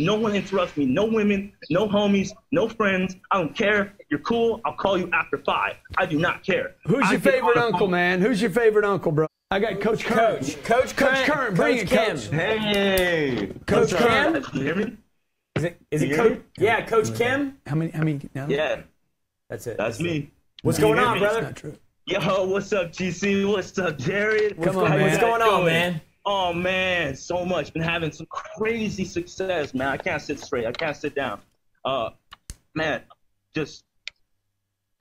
No one interrupts me. No women, no homies, no friends. I don't care. You're cool. I'll call you after five. I do not care. Who's I your favorite uncle, phone- man? Who's your favorite uncle, bro? I got Coach Kem. Coach, Coach, Coach Kem, Kem, bring Coach it, Kim. Coach. Hey, Coach Kem. Kim? Can you hear me? Is it? Is it Can you hear Coach? Yeah, Coach Kim. How many? How many? No, Yeah, That's it. that's me. What's Can you going on, me? Brother? not true. Yo, what's up, GC? What's up, Jared? Come on, man. What's going on, doing? man? Oh man, so much. Been having some crazy success, man. I can't sit straight. I can't sit down. Uh, man, just,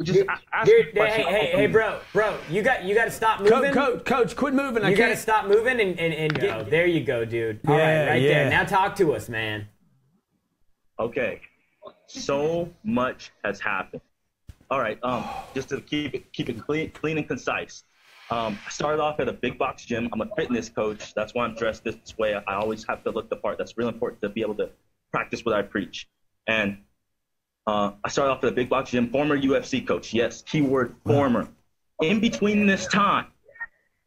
just a- ask me a hey, hey, hey, hey, bro, bro, you got you got to stop Coach, moving. coach, coach, quit moving. I you got to stop moving and and, and get, there you go, dude. All right, Yeah, right yeah. there. Now talk to us, man. Okay, so much has happened. All right, um, just to keep it keep it clean, clean and concise. Um, I started off at a big box gym. I'm a fitness coach. That's why I'm dressed this way. I always have to look the part. That's real important to be able to practice what I preach. And uh, I started off at a big box gym. Former UFC coach. Yes, keyword former. In between this time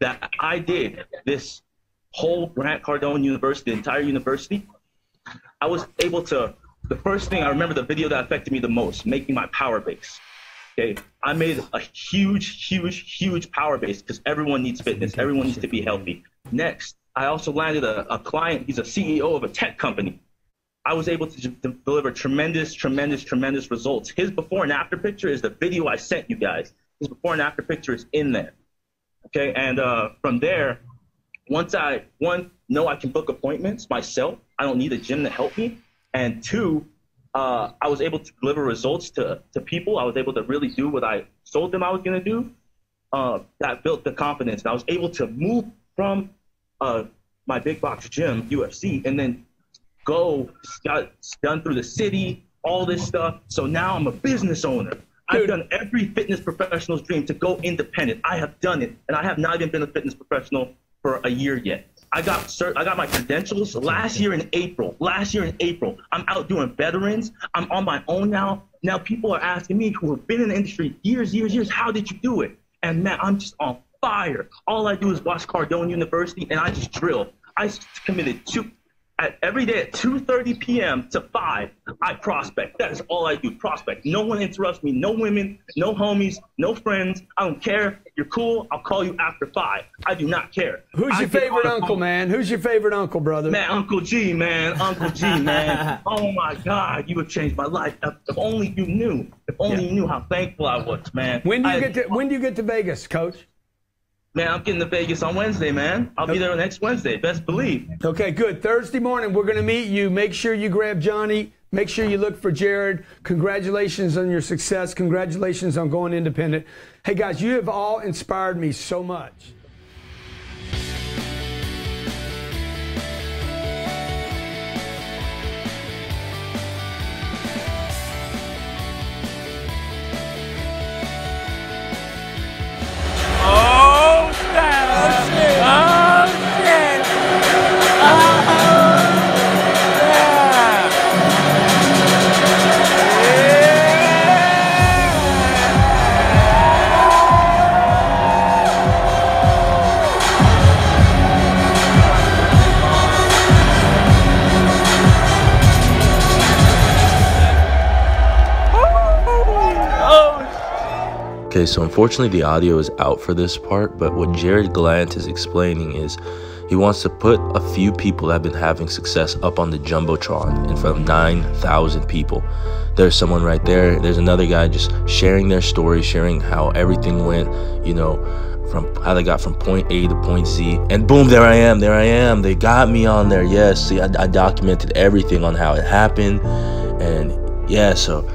that I did this whole Grant Cardone University, the entire university, I was able to. The first thing I remember the video that affected me the most, making my power base. Okay, I made a huge, huge, huge power base because everyone needs fitness. Everyone needs to be healthy. Next, I also landed a, a client. He's a CEO of a tech company. I was able to deliver tremendous, tremendous, tremendous results. His before and after picture is the video I sent you guys. His before and after picture is in there. Okay, and uh, from there, once I one know I can book appointments myself, I don't need a gym to help me, and two, uh, I was able to deliver results to to people. I was able to really do what I told them I was going to do. Uh, that built the confidence, and I was able to move from uh, my big box gym, UFC, and then go got done through the city, all this stuff. So now I'm a business owner. I've done every fitness professional's dream to go independent. I have done it, and I have not even been a fitness professional for a year yet. I got cert- I got my credentials last year in April. Last year in April, I'm out doing veterans. I'm on my own now. Now people are asking me who have been in the industry years, years, years, how did you do it? And man, I'm just on fire. All I do is watch Cardone University, and I just drill. I committed two at every day at 2:30 p.m. to 5, I prospect. That is all I do. Prospect. No one interrupts me. No women. No homies. No friends. I don't care. You're cool. I'll call you after five. I do not care. Who's I your favorite uncle, phone- man? Who's your favorite uncle, brother? Man, Uncle G, man, Uncle G, man. oh my God, you have changed my life. If, if only you knew. If only you knew how thankful I was, man. When do you I- get to When do you get to Vegas, Coach? Man, I'm getting to Vegas on Wednesday, man. I'll be there next Wednesday. Best believe. Okay, good. Thursday morning, we're going to meet you. Make sure you grab Johnny. Make sure you look for Jared. Congratulations on your success. Congratulations on going independent. Hey, guys, you have all inspired me so much. Okay, so unfortunately the audio is out for this part, but what Jared Glant is explaining is he wants to put a few people that have been having success up on the Jumbotron in front of 9,000 people. There's someone right there. There's another guy just sharing their story, sharing how everything went, you know, from how they got from point A to point Z. And boom, there I am. There I am. They got me on there. Yes, see, I, I documented everything on how it happened. And yeah, so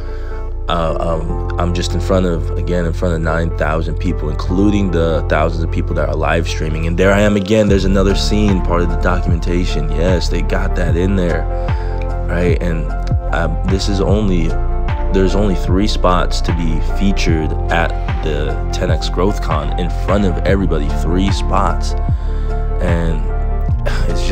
uh, um, I'm just in front of again in front of 9,000 people, including the thousands of people that are live streaming. And there I am again. There's another scene, part of the documentation. Yes, they got that in there, right? And uh, this is only there's only three spots to be featured at the 10x Growth Con in front of everybody. Three spots, and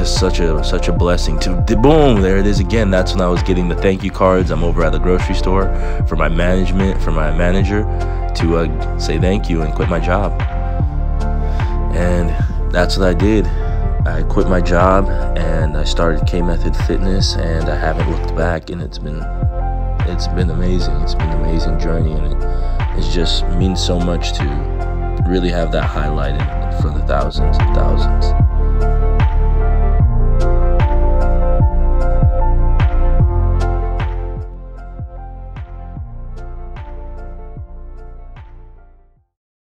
just such a such a blessing to boom there it is again. That's when i was getting the thank you cards. I'm over at the grocery store for my management for my manager to uh, say thank you and quit my job. And that's what i did. I quit my job and i started k method fitness and i haven't looked back and it's been it's been amazing. It's been an amazing journey and it, it just means so much to really have that highlighted for the thousands and thousands.